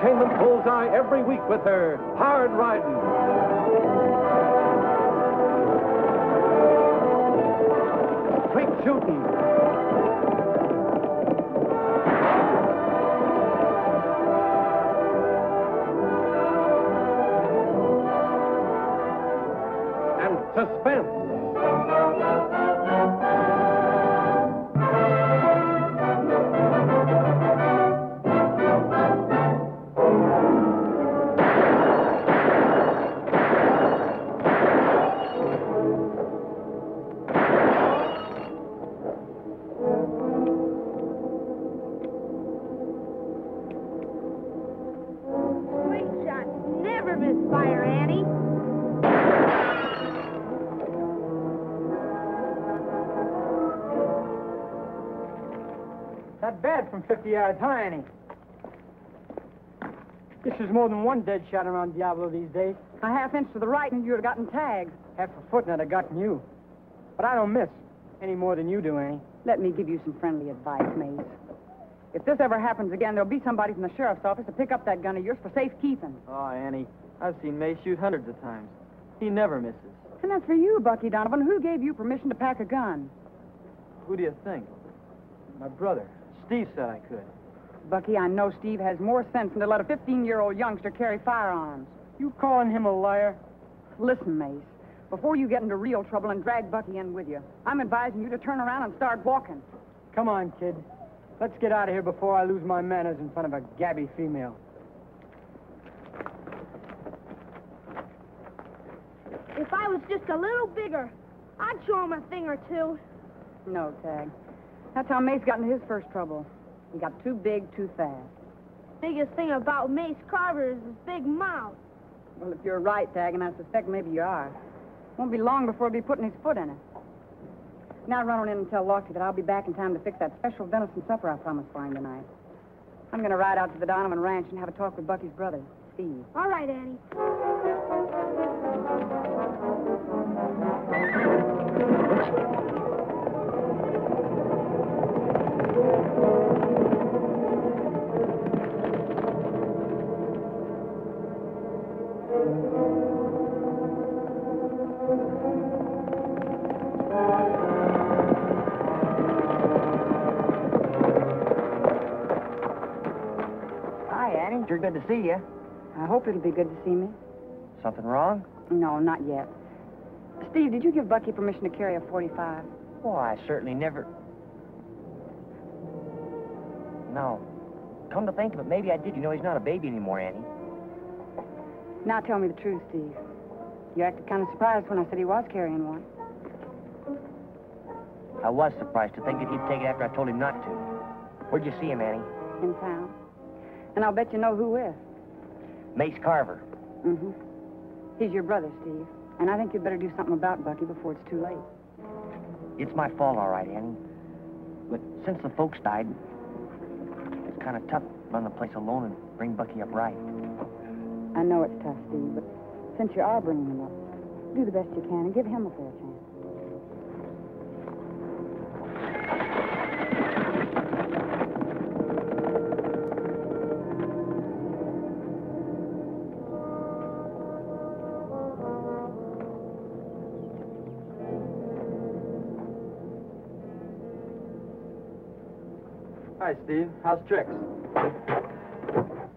Entertainment Bullseye every week with her Hard Riding. Straight shooting. From 50 yards, huh, Annie? This is more than one dead shot around Diablo these days. A half inch to the right and you'd have gotten tagged. Half a foot and I'd have gotten you. But I don't miss any more than you do, Annie. Let me give you some friendly advice, Mace. If this ever happens again, there'll be somebody from the sheriff's office to pick up that gun of yours for safekeeping. Oh, Annie, I've seen May shoot hundreds of times. He never misses. And that's for you, Bucky Donovan. Who gave you permission to pack a gun? Who do you think? My brother. Steve said I could. Bucky, I know Steve has more sense than to let a 15-year-old youngster carry firearms. You calling him a liar? Listen, Mace, before you get into real trouble and drag Bucky in with you, I'm advising you to turn around and start walking. Come on, kid. Let's get out of here before I lose my manners in front of a gabby female. If I was just a little bigger, I'd show him a thing or two. No, Tagg. That's how Mace got into his first trouble. He got too big too fast. Biggest thing about Mace Carver is his big mouth. Well, if you're right, Tagg, and I suspect maybe you are, won't be long before he'll be putting his foot in it. Now run on in and tell Lofty that I'll be back in time to fix that special venison supper I promised for him tonight. I'm going to ride out to the Donovan Ranch and have a talk with Bucky's brother, Steve. All right, Annie. Sure good to see you. I hope it'll be good to see me. Something wrong? No, not yet. Steve, did you give Bucky permission to carry a 45? Oh, I certainly never. No. Come to think of it, maybe I did. You know, he's not a baby anymore, Annie. Now tell me the truth, Steve. You acted kind of surprised when I said he was carrying one. I was surprised to think that he'd take it after I told him not to. Where'd you see him, Annie? In town. And I'll bet you know who with. Mace Carver. Mm-hmm. He's your brother, Steve. And I think you'd better do something about Bucky before it's too late. It's my fault, all right, Annie. But since the folks died, it's kind of tough to run the place alone and bring Bucky up right. I know it's tough, Steve, but since you are bringing him up, do the best you can and give him a fair chance. Hi, Steve. How's tricks?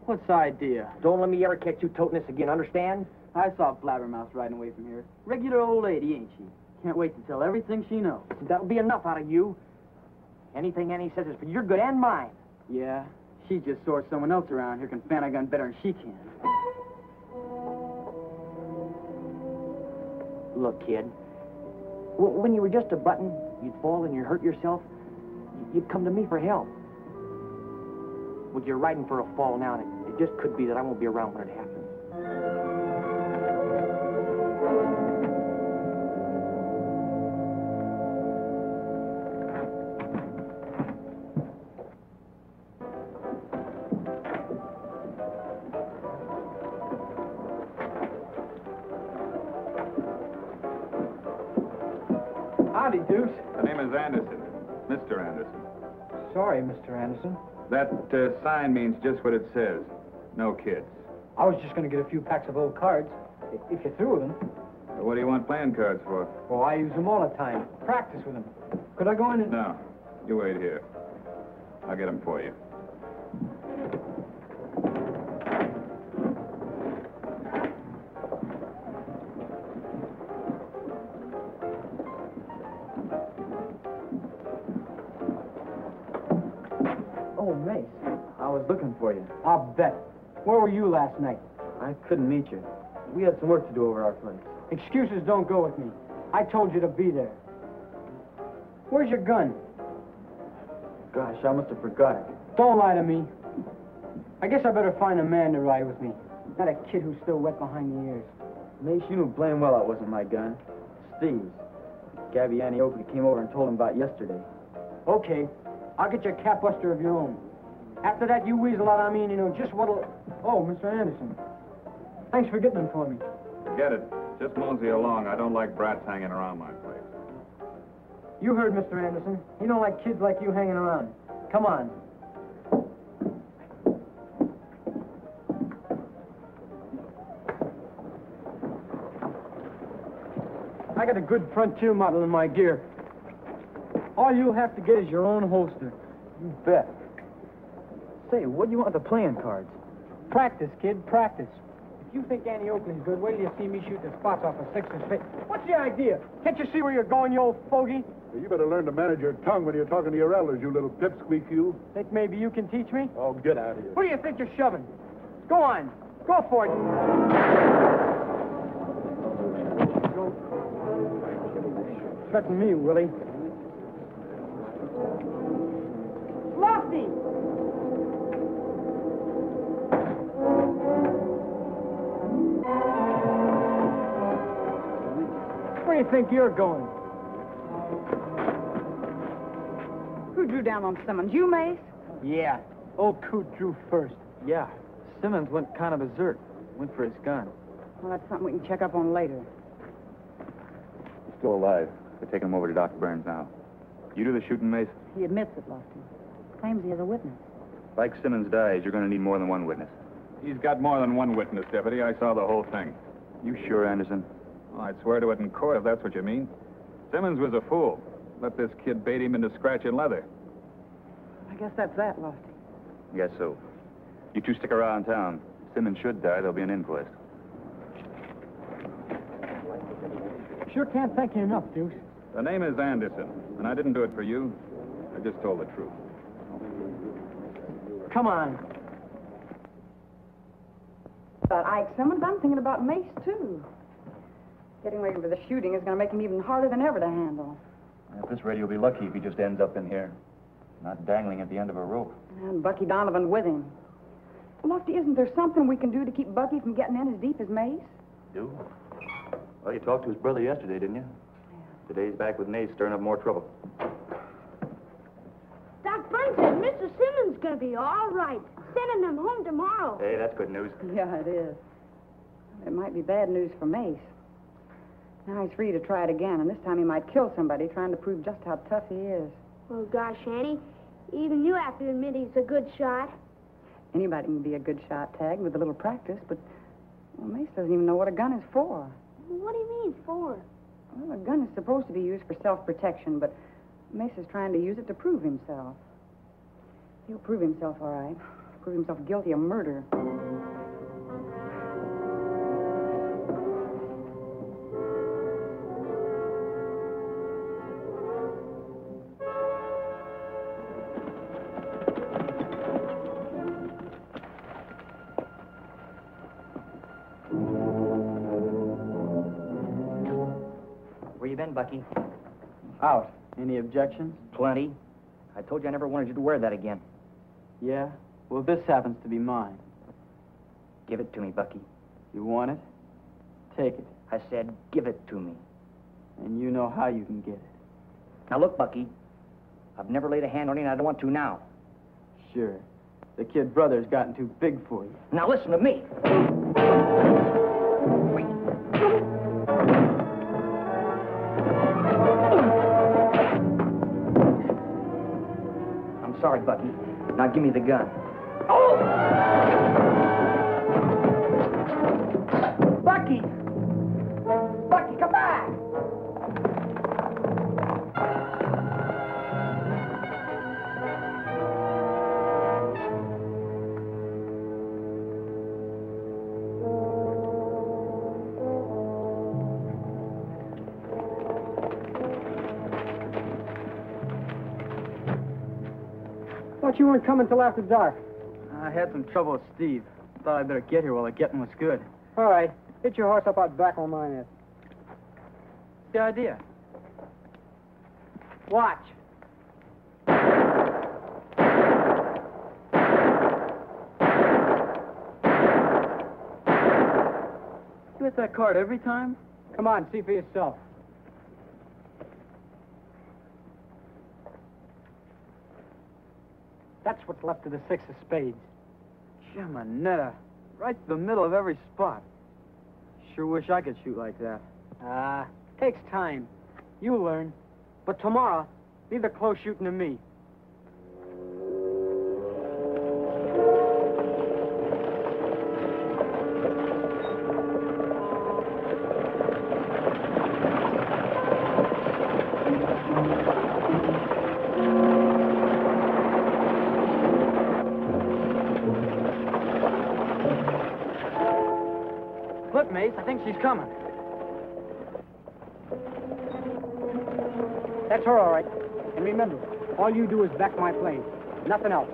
What's the idea? Don't let me ever catch you toting this again, understand? I saw Blabbermouth riding away from here. Regular old lady, ain't she? Can't wait to tell everything she knows. That'll be enough out of you. Anything Annie says is for your good and mine. Yeah, she just saw someone else around here can fan a gun better than she can. Look, kid. When you were just a button, you'd fall and you'd hurt yourself. You'd come to me for help. Well, you're riding for a fall now, and it, it just could be that I won't be around when it happens. Anderson. Sorry, Mr. Anderson. That uh, sign means just what it says. No kids. I was just going to get a few packs of old cards. If you're through with them. So what do you want playing cards for? Well, I use them all the time. Practice with them. Could I go in and... No. You wait here. I'll get them for you. Was looking for you. I'll bet. Where were you last night? I couldn't meet you. We had some work to do over our place. Excuses don't go with me. I told you to be there. Where's your gun? Gosh, I must have forgot it. Don't lie to me. I guess I better find a man to ride with me. Not a kid who's still wet behind the ears. Mace, you knew blame well it wasn't my gun. Steve's. Gabby Annie Oakley came over and told him about yesterday. Okay, I'll get you a cap buster of your own. After that, you weasel out on me and you know just what'll... Oh, Mr. Anderson. Thanks for getting them for me. Forget it. Just mosey along. I don't like brats hanging around my place. You heard Mr. Anderson. He don't like kids like you hanging around. Come on. I got a good Frontier model in my gear. All you'll have to get is your own holster. You bet. Say, what do you want with the playing cards? Practice, kid, practice. If you think Annie Oakley's good, wait till you see me shoot the spots off a six o' spades. What's the idea? Can't you see where you're going, you old fogey? You better learn to manage your tongue when you're talking to your elders, you little pipsqueak, you. Think maybe you can teach me? Oh, get out of here. Who do you think you're shoving? Go on. Go for it. Threaten me, Willie. Lofty! Where do you think you're going? Who drew down on Simmons? You, Mace? Yeah. Oh, Old Coot drew first. Yeah. Simmons went kind of berserk. Went for his gun. Well, that's something we can check up on later. He's still alive. We're taking him over to Dr. Burns now. You do the shooting, Mace? He admits it, Lofty. Claims he has a witness. If Ike Simmons dies, you're going to need more than one witness. He's got more than one witness, Deputy. I saw the whole thing. You sure, Anderson? Oh, I'd swear to it in court if that's what you mean. Simmons was a fool. Let this kid bait him into scratching leather. I guess that's that, Lofty. Guess so. You two stick around town. Simmons should die. There'll be an inquest. Sure can't thank you enough, Deuce. The name is Anderson, and I didn't do it for you. I just told the truth. Come on. About Ike Simmons, I'm thinking about Mace, too. Getting ready for the shooting is going to make him even harder than ever to handle. If this radio will be lucky if he just ends up in here. Not dangling at the end of a rope. And Bucky Donovan with him. Lofty, isn't there something we can do to keep Bucky from getting in as deep as Mace? Do? Well, you talked to his brother yesterday, didn't you? Today's back with Nate, stirring up more trouble. Doc Burns said Mr. Simmons is gonna be all right. Sending him home tomorrow. Hey, that's good news. Yeah, it is. It might be bad news for Mace. Now he's free to try it again, and this time he might kill somebody trying to prove just how tough he is. Oh, gosh, Annie. Even you have to admit he's a good shot. Anybody can be a good shot Tagg with a little practice, but well, Mace doesn't even know what a gun is for. What do you mean, for? Well, a gun is supposed to be used for self-protection, but Mace is trying to use it to prove himself. He'll prove himself, all right. Prove himself guilty of murder. Bucky? Out. Any objections? Plenty. I told you I never wanted you to wear that again. Yeah? Well, this happens to be mine. Give it to me, Bucky. You want it? Take it. I said, give it to me. And you know how you can get it. Now, look, Bucky. I've never laid a hand on you, and I don't want to now. Sure. The kid brother's gotten too big for you. Now, listen to me. Sorry, Bucky. Now, give me the gun. Oh! You weren't coming till after dark. I had some trouble with Steve. Thought I'd better get here while the getting was good. All right. Hit your horse up out back where mine is. The idea. Watch. You hit that card every time? Come on, see for yourself. That's what's left of the six of spades. Geminetta. Right the middle of every spot. Sure wish I could shoot like that. Ah, takes time. You learn. But tomorrow, leave the close shooting to me. Flip, Mace. I think she's coming. That's her, all right. And remember, all you do is back my plane. Nothing else.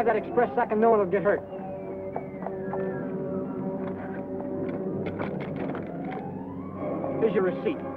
Have that express second. No one will get hurt. Here's your receipt.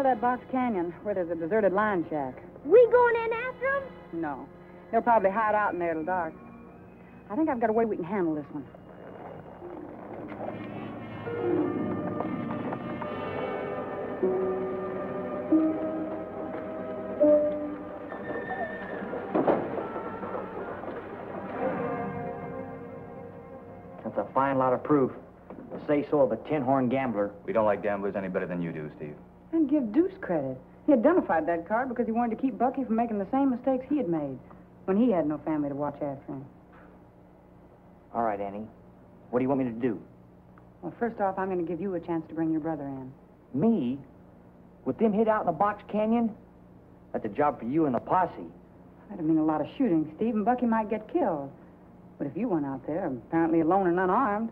Into that box canyon where there's a deserted line shack. We going in after them? No. They'll probably hide out in there till dark. I think I've got a way we can handle this one. That's a fine lot of proof. The say-so of a tin-horn gambler. We don't like gamblers any better than you do, Steve. And give Deuce credit. He identified that card because he wanted to keep Bucky from making the same mistakes he had made when he had no family to watch after him. All right, Annie. What do you want me to do? Well, first off, I'm going to give you a chance to bring your brother in. Me? With them hid out in the box canyon, that's a job for you and the posse. That'd mean a lot of shooting, Steve, and Bucky might get killed. But if you went out there, apparently alone and unarmed,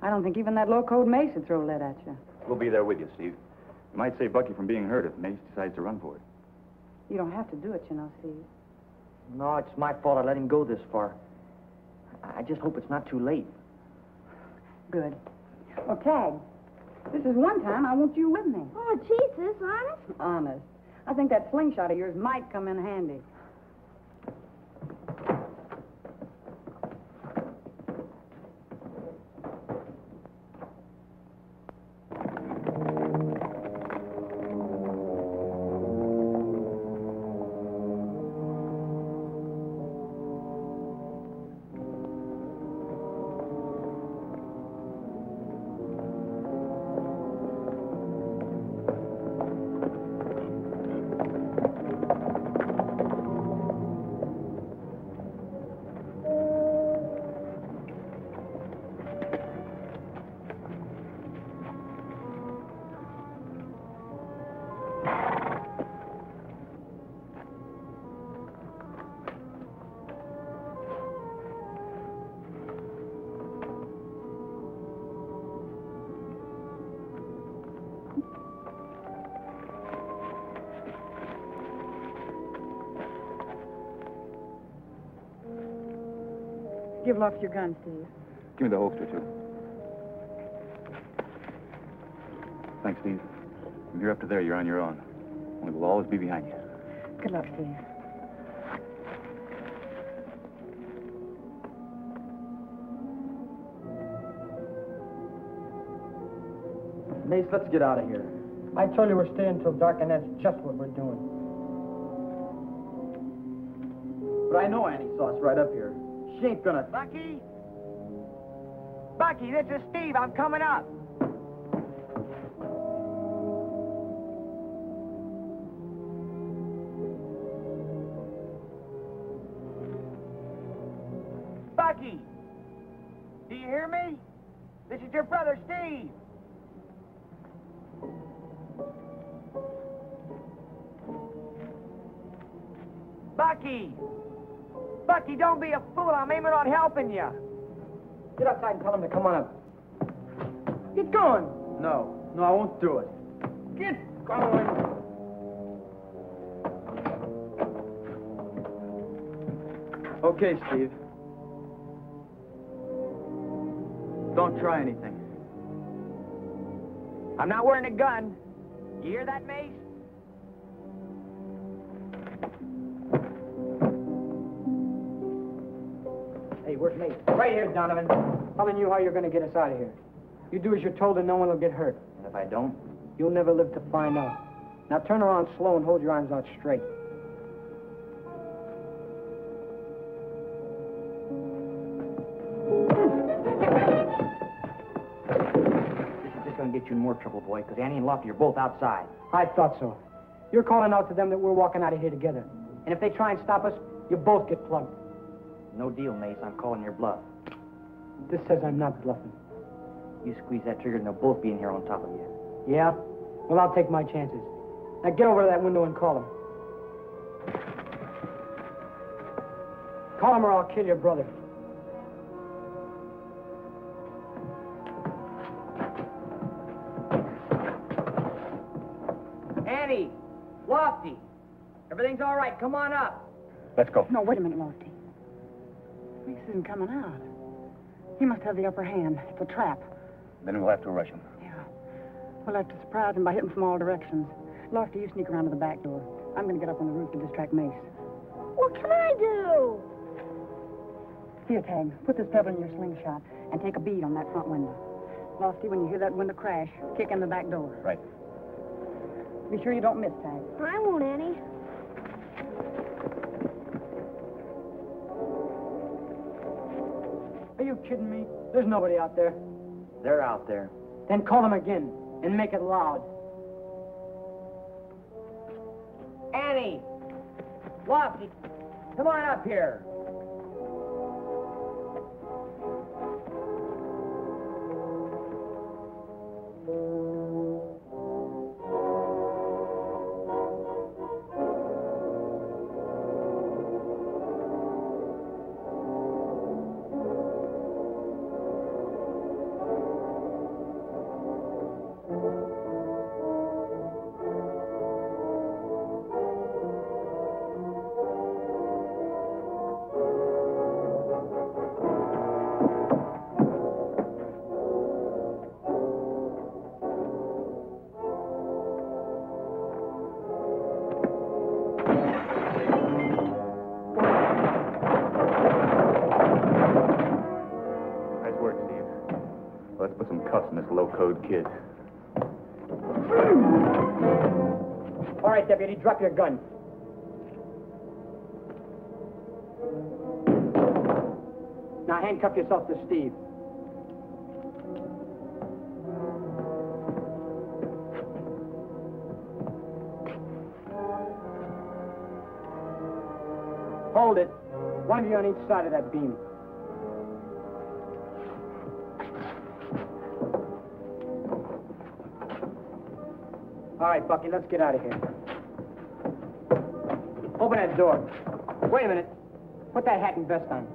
I don't think even that low-code mace would throw lead at you. We'll be there with you, Steve. You might save Bucky from being hurt if Mace decides to run for it. You don't have to do it, you know, Steve. No, it's my fault I let him go this far. I just hope it's not too late. Good. Well, Tagg, this is one time I want you with me. Oh, Jesus, honest? Honest. I think that slingshot of yours might come in handy. Give Lux your gun, Steve. Give me the holster, too. Thanks, Steve. From here up to there, you're on your own. We will always be behind you. Good luck, Steve. Mace, let's get out of here. I told you we're staying till dark, and that's just what we're doing. But I know Annie saw us right up here. Bucky? Bucky, this is Steve. I'm coming up. Bucky! Do you hear me? This is your brother, Steve. Bucky! Don't be a fool. I'm aiming on helping you. Get outside and tell them to come on up. Get going. No. No, I won't do it. Get going. Okay, Steve. Don't try anything. I'm not wearing a gun. You hear that, Mace? Hey, where's Mace? Right here, Donovan. Telling you how you're going to get us out of here. You do as you're told and no one will get hurt. And if I don't? You'll never live to find out. Now turn around slow and hold your arms out straight. This is just going to get you in more trouble, boy, because Annie and Lofty are both outside. I thought so. You're calling out to them that we're walking out of here together. And if they try and stop us, you both get plugged. No deal, Mace. I'm calling your bluff. This says I'm not bluffing. You squeeze that trigger and they'll both be in here on top of you. Yeah? Well, I'll take my chances. Now get over to that window and call them. Call him or I'll kill your brother. Annie! Lofty! Everything's all right. Come on up. Let's go. No, wait a minute, Lofty. Mace isn't coming out. He must have the upper hand. It's a trap. Then we'll have to rush him. Yeah. We'll have to surprise him by hitting from all directions. Lofty, you sneak around to the back door. I'm going to get up on the roof to distract Mace. What can I do? Here, Tagg, put this pebble in your slingshot and take a bead on that front window. Lofty, when you hear that window crash, kick in the back door. Right. Be sure you don't miss, Tagg. I won't, Annie. You kidding me? There's nobody out there. They're out there. Then call them again and make it loud. Annie! Lofty! Come on up here. Kid. Hmm. All right, deputy, drop your gun. Now handcuff yourself to Steve. Hold it. One of you on each side of that beam. All right, Bucky, let's get out of here. Open that door. Wait a minute. Put that hat and vest on.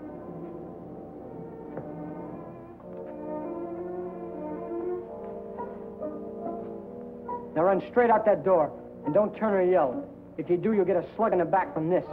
Now run straight out that door, and don't turn or yell. If you do, you'll get a slug in the back from this.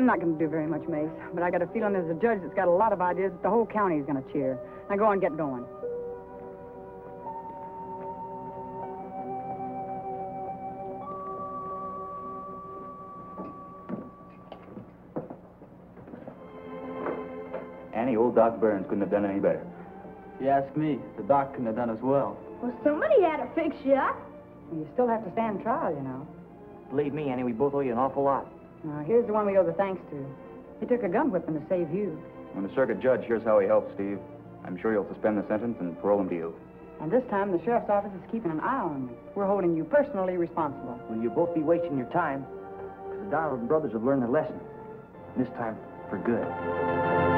I'm not going to do very much, Mace, but I got a feeling there's a judge that's got a lot of ideas that the whole county is going to cheer. Now go on, get going. Annie, old Doc Burns couldn't have done any better. If you ask me, the doc couldn't have done as well. Well, somebody had to fix you up. You still have to stand trial, you know. Believe me, Annie, we both owe you an awful lot. Now, here's the one we owe the thanks to. He took a gun whipping to save you. When the circuit judge hears how he helped Steve, I'm sure he'll suspend the sentence and parole him to you. And this time, the sheriff's office is keeping an eye on you. We're holding you personally responsible. Well, you'll both be wasting your time, because the Darling brothers have learned their lesson. This time, for good.